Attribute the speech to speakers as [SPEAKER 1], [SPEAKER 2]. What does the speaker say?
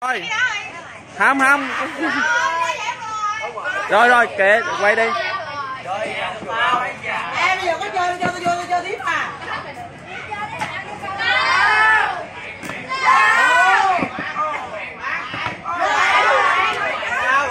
[SPEAKER 1] rồi không không rồi rồi kệ quay đi.